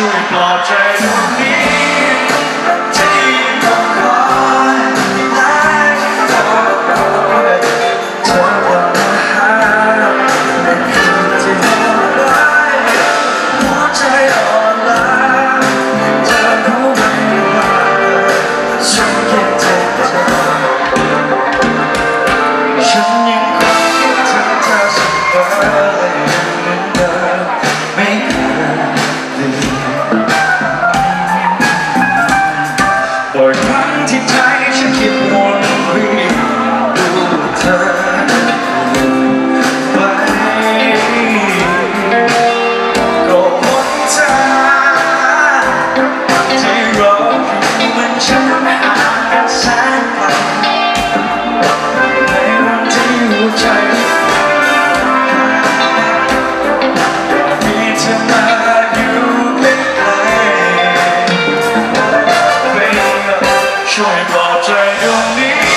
you portrait of me กครั้งที่ใจฉันคิดว่า 我在用力。